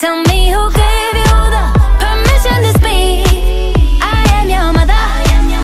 Tell me